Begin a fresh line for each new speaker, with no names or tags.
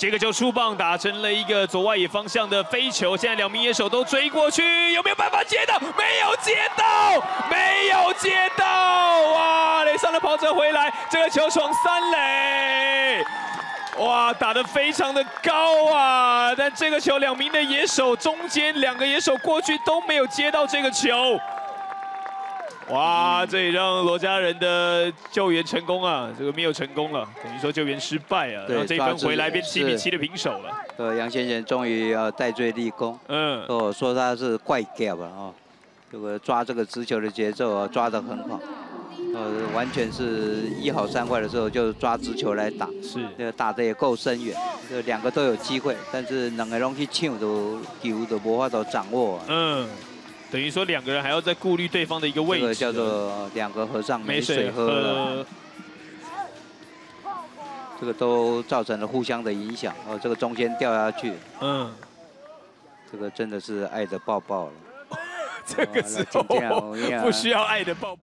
这个球出棒打成了一个左外野方向的飞球，现在两名野手都追过去，有没有办法接到？没有接到，没有接到！哇，垒上的跑者回来，这个球闯三垒，哇，打得非常的高啊！但这个球两名的野手中间两个野手过去都没有接到这个球。哇，这也让罗家人的救援成功啊！这个没有成功了，等于说救援失败啊。然后这一分回来变七比七的平手了。
对，杨先生终于要戴罪立功。嗯。哦，说他是怪屌了啊！这个抓这个直球的节奏啊，抓得很好。呃，完全是一好三坏的时候就抓直球来打。是。这个打得也够深远，这两个都有机会，但是两个东西抢都球都无法都掌握。嗯。
等于说两个人还要再顾虑对方的一个位置，
这个叫做两个和尚没水喝了，这个都造成了互相的影响。哦，这个中间掉下去，嗯，这个真的是爱的抱抱了，
这个时候不需要爱的抱。